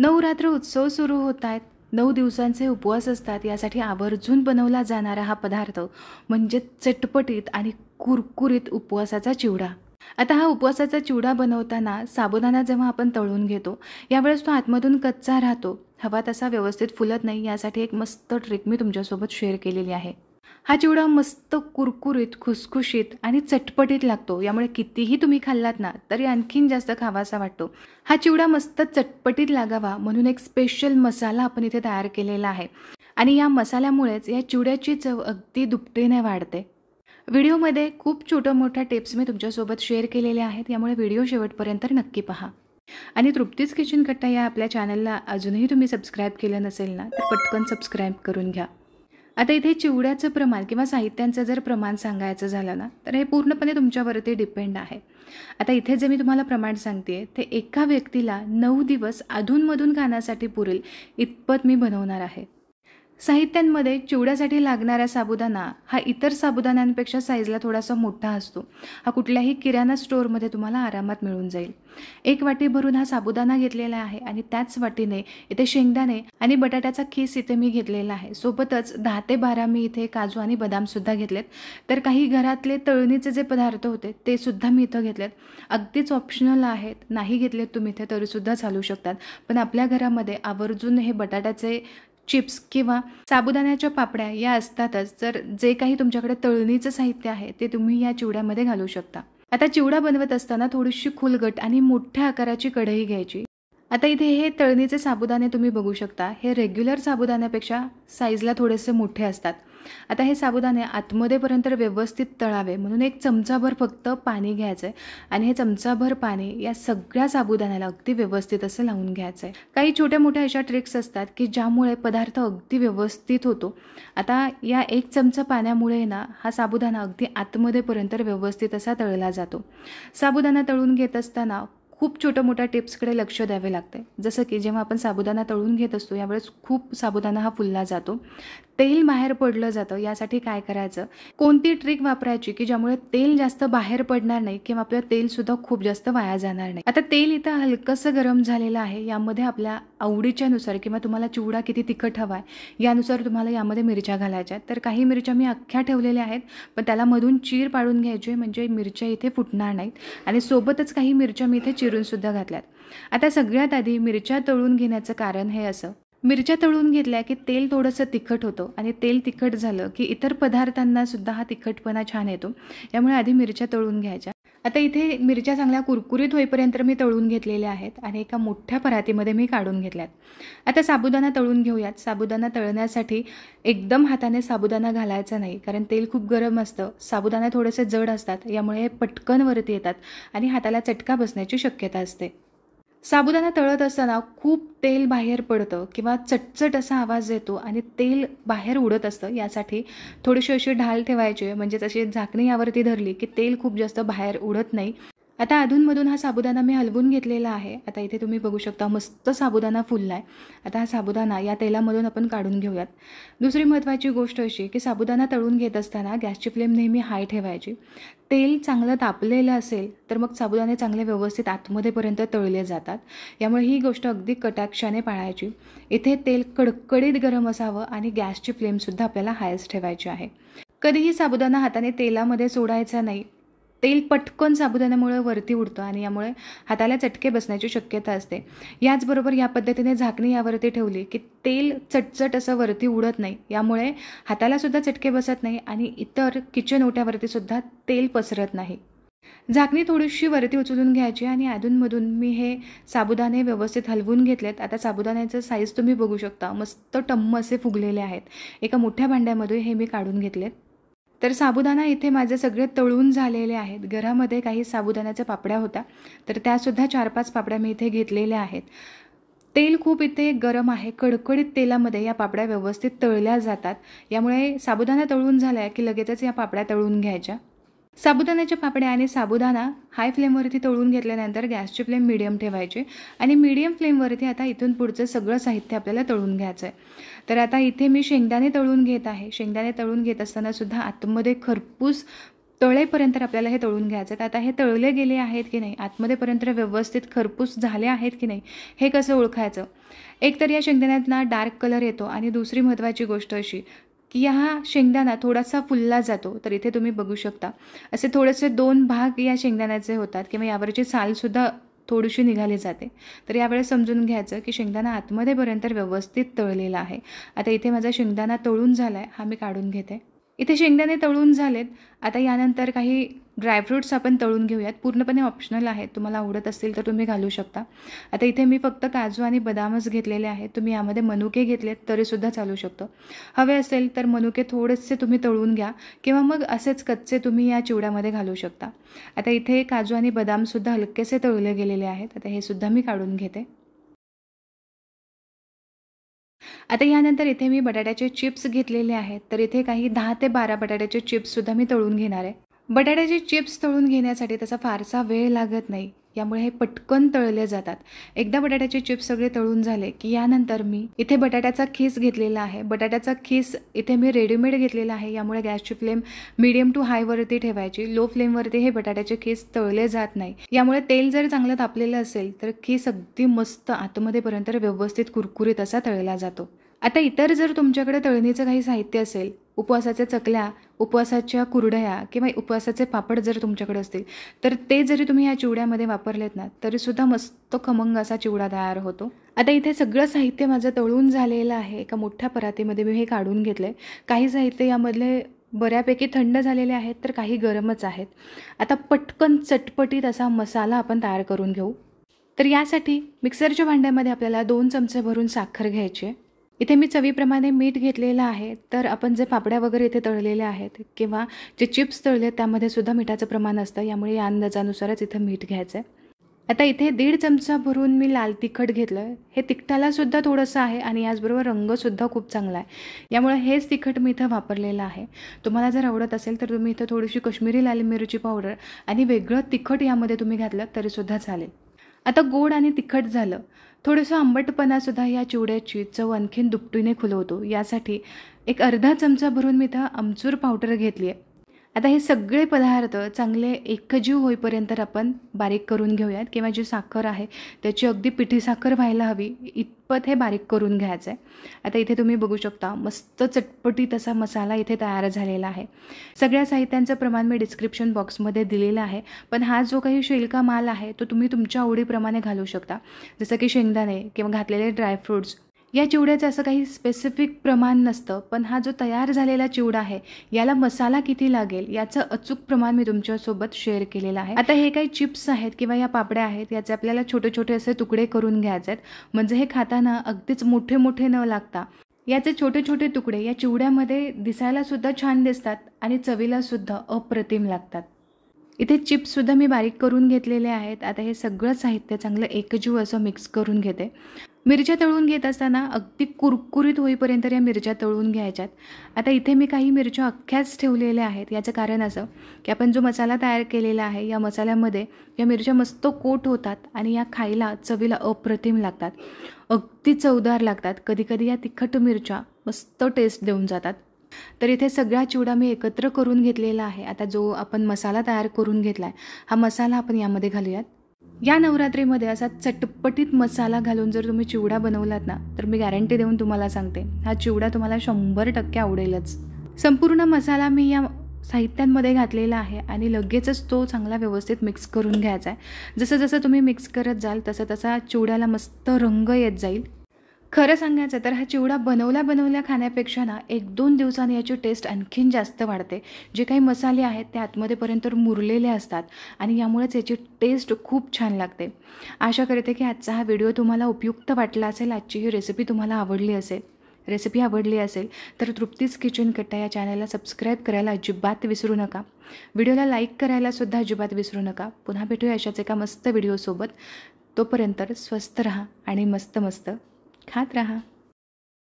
नवरात्र उत्सव सुरू होत आहेत. नऊ दिवसांचे उपवास असतात. यासाठी आवर्जून बनवला जाणारा हा पदार्थ म्हणजे चटपटीत आणि कुरकुरीत उपवासाचा चिवडा. आता हा उपवासाचा चिवडा बनवताना साबुदाणा जेव्हा आपण तळून घेतो यावेळेस तो आतमधून कच्चा राहतो. हवा तसा व्यवस्थित फुलत नाही यासाठी एक मस्त ट्रिक मी तुमच्यासोबत शेअर केलेली आहे. हा चिवडा मस्त कुरकुरीत खुसखुशीत आणि चटपटीत लागतो. यामुळे कितीही तुम्ही खाल्लात ना तरी आणखीन जास्त खावासा वाटतो. हा चिवडा मस्त चटपटीत लागावा म्हणून एक स्पेशल मसाला आपण इथे तयार केलेला आहे. आणि या मसाल्यामुळेच या चिवड्याची चव अगदी दुपटीने वाढते. व्हिडिओमध्ये खूप छोट्या मोठ्या टिप्स मी तुमच्यासोबत शेअर केलेल्या आहेत. यामुळे व्हिडिओ शेवटपर्यंत नक्की पहा. आणि तृप्तीच किचन कट्टा या आपल्या चॅनलला अजूनही तुम्ही सबस्क्राईब केलं नसेल ना तर पटकन सबस्क्राईब करून घ्या. आता इथे चिवड्याचं प्रमाण किंवा साहित्यांचं जर प्रमाण सांगायचं झालं ना तर हे पूर्णपणे तुमच्यावरती डिपेंड आहे. आता इथे जे मी तुम्हाला प्रमाण सांगते ते एका व्यक्तीला नऊ दिवस अधूनमधून खाण्यासाठी पुरेल इतपत मी बनवणार आहे. साहित्यांमध्ये चिवड्यासाठी लागणारा साबुदाणा हा इतर साबुदाण्यांपेक्षा साईजला थोडासा मोठा असतो. हा कुठल्याही किराणा स्टोअरमध्ये तुम्हाला आरामात मिळून जाईल. एक वाटी भरून हा साबुदाणा घेतलेला आहे आणि त्याच वाटीने इथे शेंगदाणे आणि बटाट्याचा खीस इथे मी घेतलेला आहे. सोबतच दहा ते बारा मी इथे काजू आणि बदामसुद्धा घेतलेत. तर काही घरातले तळणीचे जे पदार्थ होते ते सुद्धा मी इथं घेतलेत. अगदीच ऑप्शनल आहेत नाही घेतलेत तुम्ही इथे तरीसुद्धा चालू शकतात. पण आपल्या घरामध्ये आवर्जून हे बटाट्याचे चिप्स किंवा साबुदाण्याच्या पापड्या या असतातच तर जे काही तुमच्याकडे तळणीचं साहित्य आहे ते तुम्ही या चिवड्यामध्ये घालू शकता. आता चिवडा बनवत असताना थोडीशी खुलगट आणि मोठ्या आकाराची कढई घ्यायची. आता इथे हे तळणीचे साबुदाणे तुम्ही बघू शकता. हे रेग्युलर साबुदाण्यापेक्षा साईजला थोडेसे मोठे असतात. आता हे साबुदाणे आतमध्येपर्यंत व्यवस्थित तळावे. म्हणून एक चमचाभर फक्त पाणी घ्यायचं आहे आणि हे चमचाभर पाणी या सगळ्या साबुदाण्याला अगदी व्यवस्थित असं लावून घ्यायचं आहे काही छोट्या मोठ्या अशा ट्रिक्स असतात की ज्यामुळे पदार्थ अगदी व्यवस्थित होतो. आता या एक चमचा पाण्यामुळे ना हा साबुदाणा अगदी आतमध्येपर्यंत व्यवस्थित असा तळला जातो. साबुदाणा तळून घेत असताना खूप छोट्या मोठ्या टिप्सकडे लक्ष द्यावे लागते. जसं की जेव्हा आपण साबुदाणा तळून घेत असतो यावेळेस खूप साबुदाणा हा फुलला जातो. तेल बाहेर पडलं जातं. यासाठी काय करायचं? कोणती ट्रिक वापरायची की ज्यामुळे तेल जास्त बाहेर पडणार नाही किंवा आपलं तेलसुद्धा खूप जास्त वाया जाणार नाही? आता तेल इथं हलकंसं गरम झालेलं आहे. यामध्ये आपल्या आवडीच्यानुसार किंवा तुम्हाला चिवडा किती तिखट हवा आहे यानुसार तुम्हाला यामध्ये मिरच्या घालायच्या तर काही मिरच्या मी अख्ख्या ठेवलेल्या आहेत पण त्याला मधून चीर पाडून घ्यायची म्हणजे मिरच्या इथे फुटणार नाहीत. आणि सोबतच काही मिरच्या मी इथे चिरूनसुद्धा घातल्यात. आता सगळ्यात आधी मिरच्या तळून घेण्याचं कारण हे असं. मिरच्या तळून घेतल्या की तेल थोडंसं तिखट होतं. आणि तेल तिखट झालं की इतर पदार्थांना सुद्धा हा तिखटपणा छान येतो. त्यामुळे आधी मिरच्या तळून घ्यायच्या. आता इथे मिरच्या चांगल्या कुरकुरीत होईपर्यंत मी तळून घेतलेल्या आहेत आणि एका मोठ्या परातीमध्ये मी काढून घेतल्यात. आता साबुदाणा तळून घेऊयात. साबुदाणा तळण्यासाठी एकदम हाताने साबुदाणा घालायचा नाही कारण तेल खूप गरम असतं. साबुदाणा थोडेसे जड असतात यामुळे हे पटकन वरती येतात आणि हाताला चटका बसण्याची शक्यता असते. साबुदाणा तळत असताना खूप तेल बाहेर पडतं किंवा चटचट असा आवाज येतो आणि तेल बाहेर उडत असतं. यासाठी थोडीशी अशी ढाल ठेवायची म्हणजेच अशी झाकणी यावरती धरली की तेल खूप जास्त बाहेर उडत नाही. आता अधूनमधून हा साबुदाणा मी हलवून घेतलेला आहे. आता इथे तुम्ही बघू शकता मस्त साबुदाणा फुलला आहे आता हा साबुदाणा या तेलामधून आपण काढून घेऊयात. दुसरी महत्त्वाची गोष्ट अशी की साबुदाणा तळून घेत असताना गॅसची फ्लेम नेहमी हाय ठेवायची. तेल चांगलं तापलेलं असेल तर मग साबुदाणे चांगले व्यवस्थित आतमध्येपर्यंत तळले जातात. यामुळे ही गोष्ट अगदी कटाक्षाने पाळायची. इथे तेल कडकडीत गरम असावं आणि गॅसची फ्लेमसुद्धा आपल्याला हायच ठेवायची आहे. कधीही साबुदाणा हाताने तेलामध्ये सोडायचा नाही तेल पटकन साबुदाण्यामुळे वरती उडतं आणि यामुळे हाताला चटके बसण्याची शक्यता असते. याचबरोबर या पद्धतीने झाकणी यावरती ठेवली की तेल चटचट असं वरती उडत नाही. यामुळे हातालासुद्धा चटके बसत नाही आणि इतर किचन ओट्यावरती सुद्धा तेल पसरत नाही. झाकणी थोडीशी वरती उचलून घ्यायची आणि अधूनमधून मी हे साबुदाणे व्यवस्थित हलवून घेतलेत. आता साबुदाण्याचं साईज तुम्ही बघू शकता. मस्त टम्म असे फुगलेले आहेत. एका मोठ्या भांड्यामध्ये हे मी काढून घेतलेत. तर साबुदाणा इथे माझे सगळे तळून झालेले आहेत. घरामध्ये काही साबुदाण्याच्या पापड्या होत्या. तर त्यासुद्धा चार पाच पापड्या मी इथे घेतलेल्या आहेत. तेल खूप इथे गरम आहे. कडकडीत तेलामध्ये या पापड्या व्यवस्थित तळल्या जातात. यामुळे साबुदाणा तळून झाला आहे की लगेचच या पापड्या तळून घ्यायच्या. साबुदाण्याच्या पापड्या आणि साबुदाणा हाय फ्लेमवरती तळून घेतल्यानंतर गॅसची फ्लेम मिडियम ठेवायची. आणि मिडियम फ्लेमवरती आता इथून पुढचं सगळं साहित्य आपल्याला तळून घ्यायचं आहे तर आता इथे मी शेंगदाणे तळून घेत आहे. शेंगदाणे तळून घेत असताना सुद्धा आतमध्ये खरपूस तळेपर्यंत आपल्याला हे तळून घ्यायचं आहे आता हे तळले गेले आहेत की नाही? आतमध्येपर्यंत व्यवस्थित खरपूस झाले आहेत की नाही? हे कसं ओळखायचं? एक तर या शेंगदाण्यात डार्क कलर येतो. आणि दुसरी महत्त्वाची गोष्ट अशी की हा शेंगदाणा थोडासा फुलला जातो तर इथे तुम्ही बघू शकता. असे थोडेसे दोन भाग या शेंगदाण्याचे होतात किंवा यावरची सालसुद्धा थोडीशी निघाली जाते. तर यावेळेस समजून घ्यायचं की शेंगदाणा आतमध्येपर्यंत व्यवस्थित तळलेला आहे. आता इथे माझा शेंगदाणा तळून झाला आहे हा मी काढून घेते. इथे शेंगदाणे तळून झालेत. आता यानंतर काही ड्रायफ्रूट्स आपण तळून घेऊयात. पूर्णपणे ऑप्शनल आहेत. तुम्हाला आवडत असतील तर तुम्ही घालू शकता. आता इथे मी फक्त काजू आणि बदामच घेतलेले आहेत. तुम्ही यामध्ये मनुके घेतलेत तरीसुद्धा चालू शकतो. हवे असेल तर मनुके थोडेसे तुम्ही तळून घ्या किंवा मग असेच कच्चे तुम्ही या चिवड्यामध्ये घालू शकता. आता इथे काजू आणि बदामसुद्धा हलकेसे तळले गेलेले आहेत. आता हे सुद्धा मी काढून घेते. आता यानंतर इथे मी बटाट्याचे चिप्स घेतलेले आहेत. तर इथे काही दहा ते बारा बटाट्याचे चिप्ससुद्धा मी तळून घेणार आहे. बटाट्याचे चिप्स तळून घेण्यासाठी त्याचा फारसा वेळ लागत नाही. यामुळे हे पटकन तळले जातात. एकदा बटाट्याचे चिप्स सगळे तळून झाले की यानंतर मी इथे बटाट्याचा खीस घेतलेला आहे. बटाट्याचा खीस इथे मी रेडीमेड घेतलेला आहे. यामुळे गॅसची फ्लेम मिडियम टू हायवरती ठेवायची. लो फ्लेमवरती हे बटाट्याचे खीस तळले जात नाही. यामुळे तेल जर चांगलं तापलेलं असेल तर खीस अगदी मस्त आतमध्येपर्यंत व्यवस्थित कुरकुरीत असा तळला जातो. आता इतर जर तुमच्याकडे तळणीचं काही साहित्य असेल उपवासाच्या चकल्या उपवासाच्या कुरडया किंवा उपवासाचे पापड जर तुमच्याकडे असतील तर ते जरी तुम्ही या चिवड्यामध्ये वापरलेत ना तरीसुद्धा मस्त खमंग असा चिवडा तयार होतो. आता इथे सगळं साहित्य माझं तळून झालेलं आहे एका मोठ्या परातीमध्ये मी हे काढून घेतलं आहे काही साहित्य यामधले बऱ्यापैकी थंड झालेले आहेत तर काही गरमच आहेत. आता पटकन चटपटीत असा मसाला आपण तयार करून घेऊ. तर यासाठी मिक्सरच्या भांड्यामध्ये आपल्याला दोन चमचे भरून साखर घ्यायची आहे. इथे मी चवीप्रमाणे मीठ घेतलेलं आहे तर आपण जे पापड्या वगैरे इथे तळलेल्या आहेत किंवा जे चिप्स तळले त्यामध्ये सुद्धा मिठाचं प्रमाण असतं यामुळे या अंदाजानुसारच इथं मीठ घ्यायचं आहे आता इथे दीड चमचा भरून मी लाल तिखट घेतलं आहे हे तिखटाला सुद्धा थोडंसं आहे आणि याचबरोबर रंगसुद्धा खूप चांगला आहे. यामुळे हेच तिखट मी इथं वापरलेलं आहे. तुम्हाला जर आवडत असेल तर तुम्ही इथं थोडीशी कश्मीरी लाल मिरची पावडर आणि वेगळं तिखट यामध्ये तुम्ही घातलं तरीसुद्धा चालेल. आता गोड आणि तिखट झालं. थोडंसं आंबटपणासुद्धा या चिवड्याची चव आणखीन दुपटीने खुलवतो. यासाठी एक अर्धा चमचा भरून मी इथं आमचूर पावडर घेतली आहे आता हे सगळे पदार्थ चांगले एकजीव होईपर्यंत आपण बारीक करून घेऊयात. किंवा जी साखर आहे त्याची अगदी पिठी साखर व्हायला हवी इतपत हे बारीक करून घ्यायचं आहे आता इथे तुम्ही बघू शकता मस्त चटपटीत असा मसाला इथे तयार झालेला आहे. सगळ्या साहित्यांचं प्रमाण मी डिस्क्रिप्शन बॉक्समध्ये दिलेलं आहे. पण हा जो काही शिल्का माल आहे तो तुम्ही तुमच्या आवडीप्रमाणे घालू शकता. जसं की शेंगदाणे किंवा घातलेले ड्रायफ्रूट्स या चिवड्याचं असं काही स्पेसिफिक प्रमाण नसतं पण हा जो तयार झालेला चिवडा आहे याला मसाला किती लागेल याचं अचूक प्रमाण मी तुमच्यासोबत शेअर केलेलं आहे. आता हे काही चिप्स आहेत किंवा या पापड्या आहेत याचे आपल्याला छोटे छोटे असे तुकडे करून घ्यायचे आहेत. म्हणजे हे खाताना अगदीच मोठे मोठे न लागता याचे छोटे छोटे तुकडे या चिवड्यामध्ये दिसायला सुद्धा छान दिसतात आणि चवीला सुद्धा अप्रतिम लागतात. इथे चिप्ससुद्धा मी बारीक करून घेतलेले आहेत. आता हे सगळं साहित्य चांगलं एकजीव असं मिक्स करून घेते. मिरच्या तळून घेत असताना अगदी कुरकुरीत होईपर्यंत या मिरच्या तळून घ्यायच्यात. आता इथे मी काही मिरच्या अख्ख्याच ठेवलेल्या आहेत. याचं कारण असं की आपण जो मसाला तयार केलेला आहे या मसाल्यामध्ये या मिरच्या मस्त कोट होतात आणि या खायला चवीला अप्रतिम लागतात. अगदी चवदार लागतात. कधीकधी या तिखट मिरच्या मस्त टेस्ट देऊन जातात. तर इथे सगळा चिवडा मी एकत्र करून घेतलेला आहे. आता जो आपण मसाला तयार करून घेतला आहे हा मसाला आपण यामध्ये घालूयात. या नवरात्रीमध्ये असा चटपटीत मसाला घालून जर तुम्ही चिवडा बनवलात ना तर मी गॅरंटी देऊन तुम्हाला सांगते हा चिवडा तुम्हाला शंभर टक्के आवडेलच. संपूर्ण मसाला मी या साहित्यांमध्ये घातलेला आहे आणि लगेचच तो चांगला व्यवस्थित मिक्स करून घ्यायचा आहे. जसं जसं तुम्ही मिक्स करत जाल तसं तसा चिवड्याला मस्त रंग येत जाईल. खरं सांगायचं तर हा चिवडा बनवल्या बनवल्या खाण्यापेक्षा ना एक दोन दिवसांनी याची टेस्ट आणखीन जास्त वाढते. जे काही मसाले आहेत ते आतमध्येपर्यंत मुरलेले असतात आणि यामुळेच याची टेस्ट खूप छान लागते. आशा करते की आजचा हा व्हिडिओ तुम्हाला उपयुक्त वाटला असेल आजची ही रेसिपी तुम्हाला आवडली असेल. रेसिपी आवडली असेल तर तृप्तीच किचन कट्टा या चॅनलला सबस्क्राईब करायला अजिबात विसरू नका. व्हिडिओला लाईक करायला सुद्धा अजिबात विसरू नका. पुन्हा भेटूया अशाच एका मस्त व्हिडिओसोबत तोपर्यंत स्वस्त रहा आणि मस्त मस्त खात रहा.